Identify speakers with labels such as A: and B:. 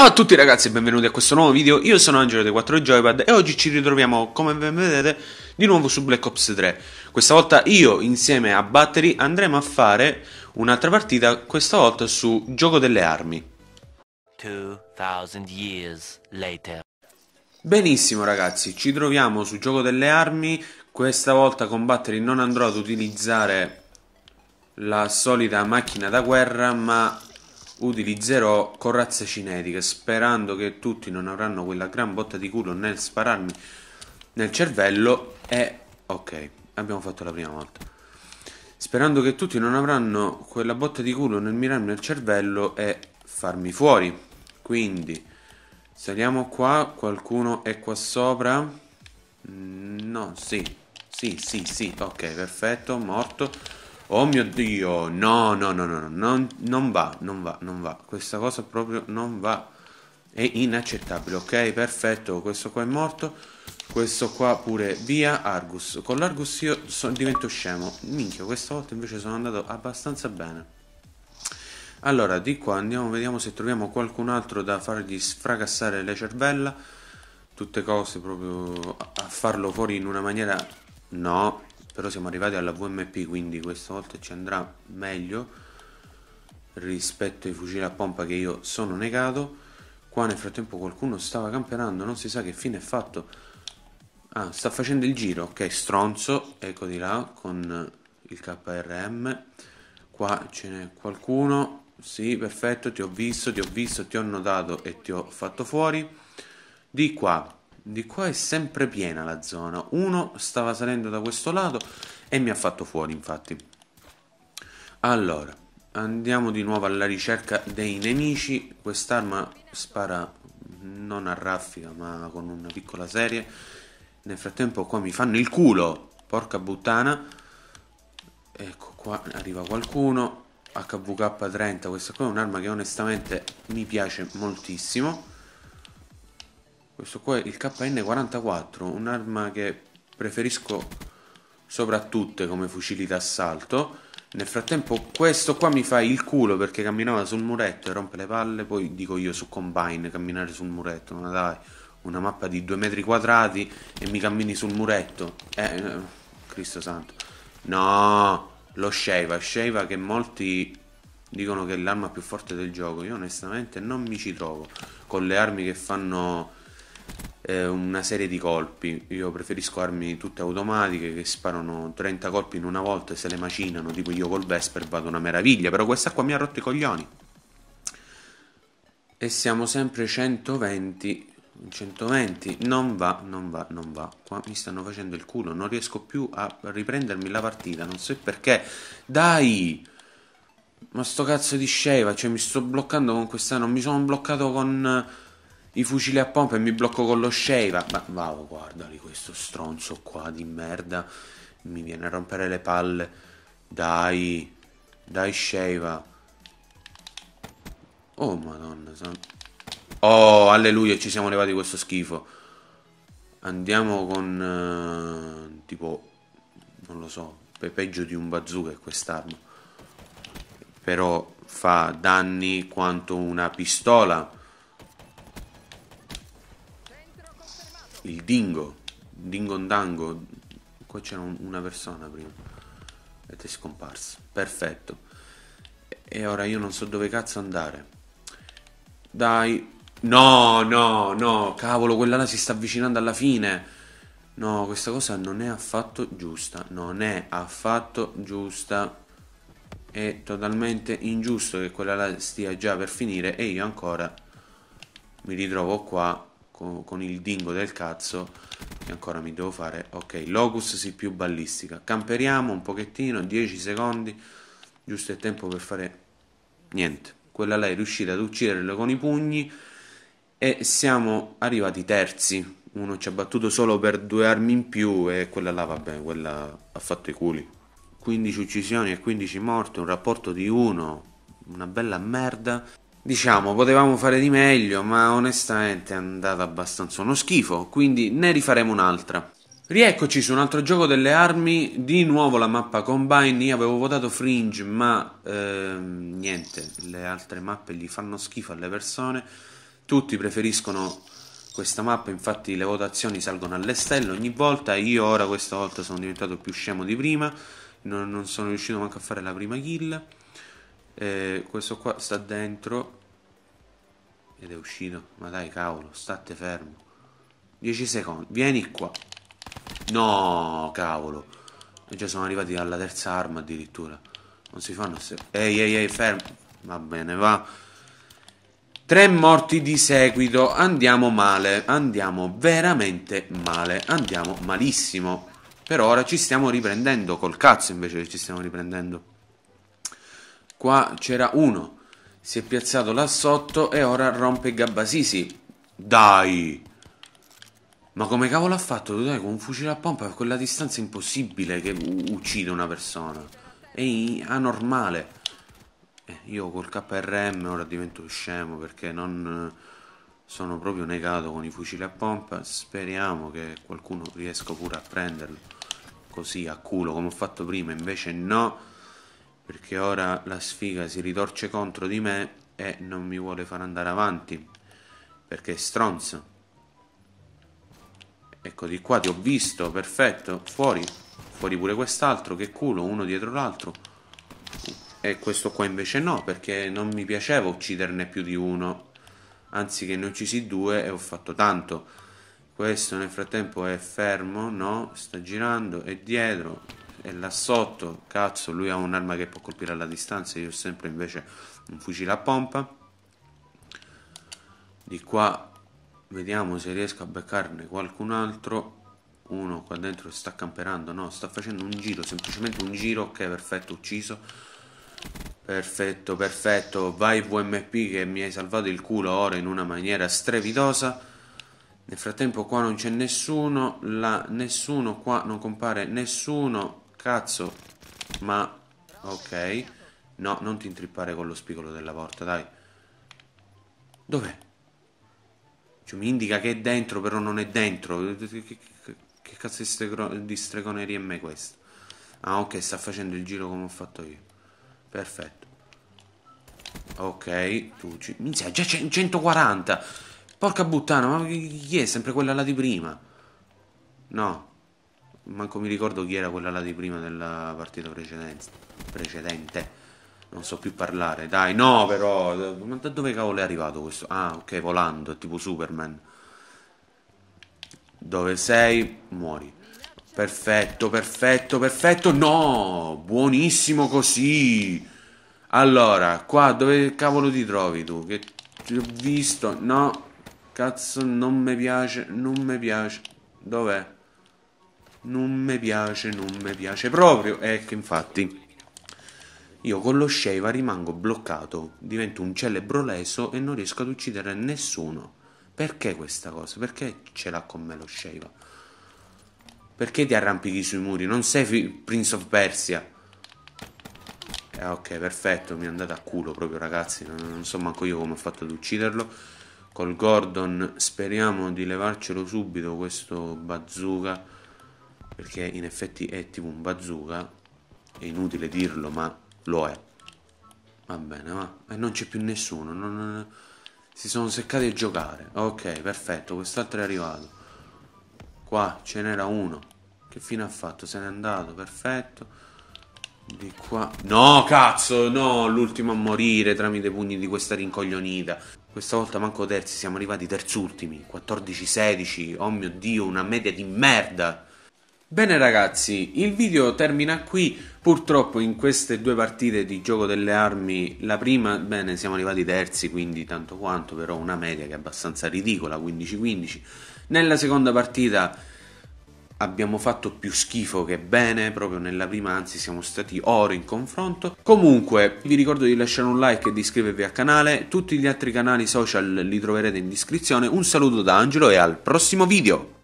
A: Ciao a tutti ragazzi e benvenuti a questo nuovo video, io sono Angelo dei 4 Joypad e oggi ci ritroviamo, come ben vedete, di nuovo su Black Ops 3 Questa volta io, insieme a Battery, andremo a fare un'altra partita, questa volta su Gioco delle Armi. 2000 years later. Benissimo ragazzi, ci troviamo su Gioco delle Armi. Questa volta con Battery non andrò ad utilizzare la solita macchina da guerra, ma utilizzerò corazze cinetiche sperando che tutti non avranno quella gran botta di culo nel spararmi nel cervello e ok abbiamo fatto la prima volta. Sperando che tutti non avranno quella botta di culo nel mirarmi nel cervello e farmi fuori. Quindi saliamo qua qualcuno è qua sopra? Mm, no sì sì sì sì ok perfetto morto Oh mio Dio, no, no, no, no, non, non va, non va, non va. Questa cosa proprio non va. È inaccettabile, ok? Perfetto, questo qua è morto. Questo qua pure via Argus. Con l'Argus io so, divento scemo. Minchia, questa volta invece sono andato abbastanza bene. Allora, di qua andiamo, vediamo se troviamo qualcun altro da fargli sfracassare le cervella. Tutte cose proprio a farlo fuori in una maniera... No, però siamo arrivati alla VMP quindi questa volta ci andrà meglio rispetto ai fucili a pompa che io sono negato. Qua nel frattempo qualcuno stava camperando non si sa che fine è fatto. Ah sta facendo il giro ok stronzo ecco di là con il KRM qua ce n'è qualcuno. Sì perfetto ti ho visto ti ho visto ti ho notato e ti ho fatto fuori. Di qua di qua è sempre piena la zona. Uno stava salendo da questo lato e mi ha fatto fuori, infatti. Allora, andiamo di nuovo alla ricerca dei nemici. Quest'arma spara non a raffica, ma con una piccola serie. Nel frattempo qua mi fanno il culo, porca puttana. Ecco qua arriva qualcuno. HVK30, questa qua è un'arma che onestamente mi piace moltissimo questo qua è il KN44 un'arma che preferisco sopra tutte come fucili d'assalto. Nel frattempo questo qua mi fa il culo perché camminava sul muretto e rompe le palle poi dico io su Combine camminare sul muretto ma dai una mappa di 2 metri quadrati e mi cammini sul muretto. Eh, Cristo santo. No lo Sheva Sheva che molti dicono che è l'arma più forte del gioco. Io onestamente non mi ci trovo con le armi che fanno eh, una serie di colpi. Io preferisco armi tutte automatiche che sparano 30 colpi in una volta e se le macinano, tipo io col Vesper vado una meraviglia, però questa qua mi ha rotto i coglioni. E siamo sempre 120 120 non va, non va, non va. Qua mi stanno facendo il culo, non riesco più a riprendermi la partita, non so perché. Dai! Ma sto cazzo di sceva, cioè mi sto bloccando con questa, non mi sono bloccato con i fucili a pompa e mi blocco con lo Sheva. Ma va, guardali questo stronzo qua di merda. Mi viene a rompere le palle. Dai, dai Sheva. Oh madonna. Oh, alleluia, ci siamo levati questo schifo. Andiamo con uh, tipo non lo so, peggio di un bazooka è quest'arma. Però fa danni quanto una pistola il dingo, dingo dango, qua c'era un, una persona prima, ed è scomparso, perfetto. E ora io non so dove cazzo andare. Dai, no, no, no, cavolo, quella là si sta avvicinando alla fine. No, questa cosa non è affatto giusta, non è affatto giusta. È totalmente ingiusto che quella là stia già per finire e io ancora mi ritrovo qua con, con il dingo del cazzo che ancora mi devo fare. Ok locus si più ballistica. Camperiamo un pochettino 10 secondi. Giusto il tempo per fare niente. Quella là è riuscita ad ucciderlo con i pugni. E siamo arrivati terzi. Uno ci ha battuto solo per due armi in più e quella là vabbè quella ha fatto i culi. 15 uccisioni e 15 morti un rapporto di 1 una bella merda Diciamo, potevamo fare di meglio, ma onestamente è andata abbastanza uno schifo, quindi ne rifaremo un'altra. Rieccoci su un altro gioco delle armi, di nuovo la mappa Combine, io avevo votato Fringe, ma ehm, niente, le altre mappe gli fanno schifo alle persone. tutti preferiscono questa mappa, infatti le votazioni salgono alle stelle ogni volta, io ora questa volta sono diventato più scemo di prima, non, non sono riuscito manco a fare la prima kill, eh, questo qua sta dentro ed è uscito, ma dai cavolo, state fermo, 10 secondi, vieni qua, no cavolo, già sono arrivati alla terza arma addirittura, non si fanno se... ehi ehi ehi fermo, va bene va, Tre morti di seguito, andiamo male, andiamo veramente male, andiamo malissimo. Per ora ci stiamo riprendendo, col cazzo invece ci stiamo riprendendo. Qua c'era uno, si è piazzato là sotto e ora rompe Gabbasisi. Dai! Ma come cavolo ha fatto? Dai, con un fucile a pompa a quella distanza impossibile che uccide una persona. È anormale. Eh, io col KRM ora divento scemo perché non sono proprio negato con i fucili a pompa. Speriamo che qualcuno riesca pure a prenderlo così a culo come ho fatto prima. Invece no, perché ora la sfiga si ritorce contro di me e non mi vuole far andare avanti perché è stronzo. Ecco di qua ti ho visto, perfetto, fuori, fuori pure quest'altro, che culo, uno dietro l'altro e questo qua invece no, perché non mi piaceva ucciderne più di uno, anzi che ne uccisi due e ho fatto tanto. Questo nel frattempo è fermo, no, sta girando, è dietro, è là sotto, cazzo, lui ha un'arma che può colpire alla distanza, io ho sempre invece un fucile a pompa. Di qua vediamo se riesco a beccarne qualcun altro. Uno qua dentro sta camperando, no, sta facendo un giro, semplicemente un giro, ok, perfetto, ucciso Perfetto, perfetto. Vai VMP che mi hai salvato il culo ora in una maniera strepitosa. Nel frattempo qua non c'è nessuno, là nessuno, qua non compare nessuno. Cazzo. Ma ok. No, non ti intrippare con lo spigolo della porta, dai. Dov'è? Cioè, mi indica che è dentro, però non è dentro. Che, che, che cazzo di stregoneria è me questa? Ah, ok, sta facendo il giro come ho fatto io. Perfetto. Ok, tu ci... Minchia, già 140! Porca puttana, ma chi è? Sempre quella là di prima? No. Manco mi ricordo chi era quella là di prima della partita precedente. Precedente. Non so più parlare. Dai, no però. Ma da dove cavolo è arrivato questo? Ah, ok, volando, tipo Superman. Dove sei? Muori. Perfetto, perfetto, perfetto. No, buonissimo così. Allora, qua dove cavolo ti trovi tu? Che ti ho visto. No, cazzo, non mi piace, non mi piace. Dov'è? Non mi piace, non mi piace proprio. Ecco, infatti, io con lo Sheva rimango bloccato, divento un celebro leso e non riesco ad uccidere nessuno. Perché questa cosa? Perché ce l'ha con me lo Sheva? Perché ti arrampichi sui muri? Non sei Prince of Persia. Eh, ok, perfetto, mi è andata a culo proprio ragazzi, non so manco io come ho fatto ad ucciderlo. Col Gordon speriamo di levarcelo subito questo bazooka, perché in effetti è tipo un bazooka, è inutile dirlo ma lo è. Va bene, va. E non c'è più nessuno, non... si sono seccati a giocare. Ok, perfetto, quest'altro è arrivato. Qua ce n'era uno. Che fine ha fatto? Se n'è andato, perfetto. Di qua. No, cazzo, no, l'ultimo a morire tramite pugni di questa rincoglionita. Questa volta manco terzi, siamo arrivati terzultimi. 14-16, oh mio dio, una media di merda. Bene ragazzi, il video termina qui, purtroppo in queste due partite di gioco delle armi, la prima, bene, siamo arrivati terzi, quindi tanto quanto, però una media che è abbastanza ridicola, 15-15. Nella seconda partita abbiamo fatto più schifo che bene, proprio nella prima anzi siamo stati oro in confronto. Comunque vi ricordo di lasciare un like e di iscrivervi al canale, tutti gli altri canali social li troverete in descrizione. Un saluto da Angelo e al prossimo video!